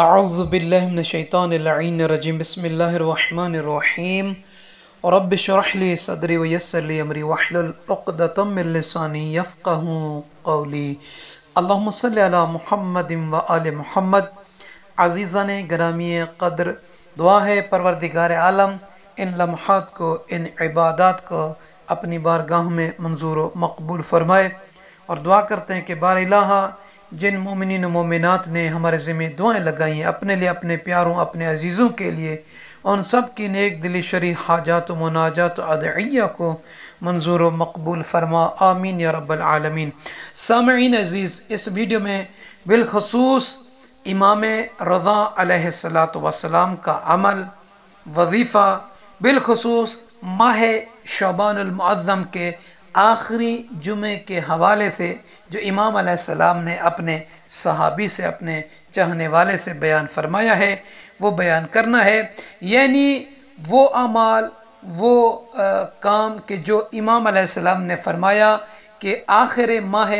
اعوذ باللہ من الشیطان اللعین الرجیم، بسم اللہ الرحمن الرحیم. رب شرح لی صدری ویسر لی امری وحلل عقدتا من لسانی یفقہ قولی. اللہم صلی علی محمد و آل محمد. عزیزان گرامی قدر، دعا ہے پروردگار عالم، ان لمحات کو، ان عبادات کو اپنی بارگاہ میں منظور و مقبول فرمائے اور دعا کرتے ہیں کہ بار الہ جن مومنین و مومنات نے ہمارے ذمہ دعائیں لگائی ہیں، اپنے لیے، اپنے پیاروں، اپنے عزیزوں کے لیے، ان سب کی نیک دلی شریح حاجات و مناجات و ادعیہ کو منظور و مقبول فرما، آمین یا رب العالمین۔ سامعین عزیز، اس ویڈیو میں بالخصوص امام رضا علیہ السلاۃ وسلام کا عمل وظیفہ، بالخصوص ماہ شعبان المعظم کے آخری جمعے کے حوالے سے جو امام علیہ السلام نے اپنے صحابی سے، اپنے چاہنے والے سے بیان فرمایا ہے، وہ بیان کرنا ہے یعنی وہ اعمال، وہ کام کہ جو امام علیہ السلام نے فرمایا کہ آخر ماہ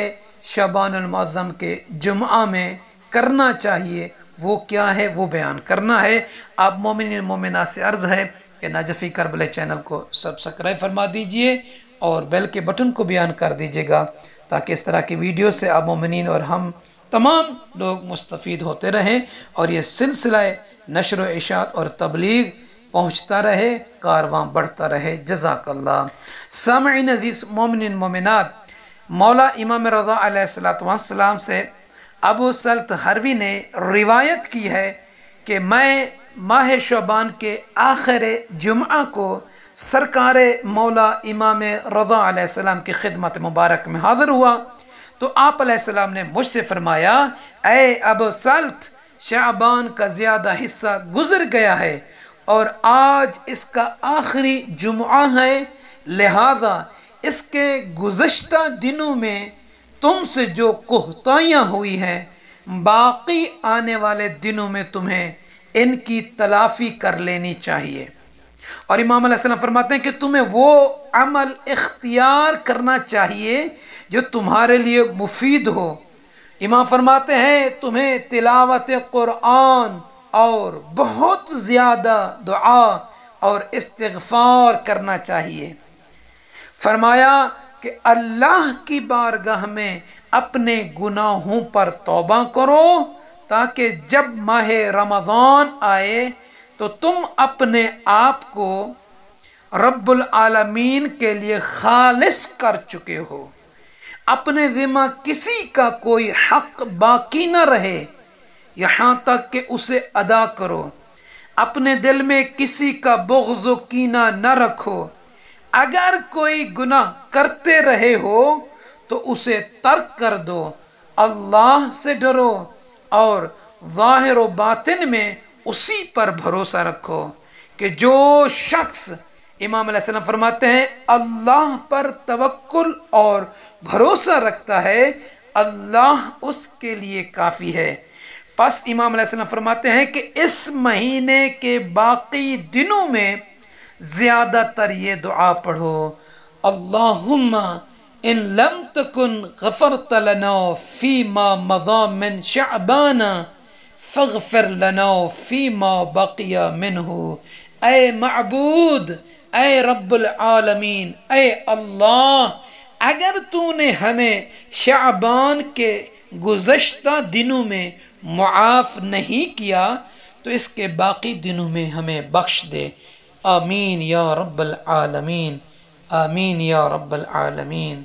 شعبان المعظم کے جمعہ میں کرنا چاہیے، وہ کیا ہے؟ وہ بیان کرنا ہے۔ آپ مومن مومنہ سے عرض ہے کہ ناجفی کربل چینل کو سبسکرائب فرما دیجیے۔ اور بیل کے بٹن کو بیان کر دیجیے گا تاکہ اس طرح کی ویڈیو سے آپ مومنین اور ہم تمام لوگ مستفید ہوتے رہیں اور یہ سلسلہ نشر و اشاعت اور تبلیغ پہنچتا رہے، کارواں بڑھتا رہے۔ جزاک اللہ۔ سامعین عزیز مومنین مومنات، مولا امام رضا علیہ السلام سے ابو سلط حروی نے روایت کی ہے کہ میں ماہ شعبان کے آخر جمعہ کو سرکار مولا امام رضا علیہ السلام کی خدمت مبارک میں حاضر ہوا۔ تو آپ علیہ السلام نے مجھ سے فرمایا، اے ابو سلط، شعبان کا زیادہ حصہ گزر گیا ہے اور آج اس کا آخری جمعہ ہے، لہذا اس کے گزشتہ دنوں میں تم سے جو کوہتائیاں ہوئی ہیں، باقی آنے والے دنوں میں تمہیں ان کی تلافی کر لینی چاہیے۔ اور امام علیہ السلام فرماتے ہیں کہ تمہیں وہ عمل اختیار کرنا چاہیے جو تمہارے لیے مفید ہو۔ امام فرماتے ہیں، تمہیں تلاوت قرآن اور بہت زیادہ دعا اور استغفار کرنا چاہیے۔ فرمایا کہ اللہ کی بارگاہ میں اپنے گناہوں پر توبہ کرو تاکہ جب ماہ رمضان آئے تو تم اپنے آپ کو رب العالمین کے لیے خالص کر چکے ہو۔ اپنے ذمہ کسی کا کوئی حق باقی نہ رہے۔ یہاں تک کہ اسے ادا کرو۔ اپنے دل میں کسی کا بغض و کینہ نہ رکھو۔ اگر کوئی گناہ کرتے رہے ہو تو اسے ترک کر دو۔ اللہ سے ڈرو۔ اور ظاہر و باطن میں اسی پر بھروسہ رکھو کہ جو شخص امام علیہ السلام فرماتے ہیں، اللہ پر توکل اور بھروسہ رکھتا ہے، اللہ اس کے لیے کافی ہے۔ پس امام علیہ السلام فرماتے ہیں کہ اس مہینے کے باقی دنوں میں زیادہ تر یہ دعا پڑھو، اللہم إن لم تکن غفرت لنا فیما مضا من شعبانا فغفر لنا فیما بقی منہ اے معبود اے رب العالمین اے اللہ أگر تو نے ہمیں شعبان کے گزشتہ دنوں میں معاف نہیں کیا تو اس کے باقی دنوں میں ہمیں بخش دے۔ آمین یا رب العالمین آمین یا رب العالمین۔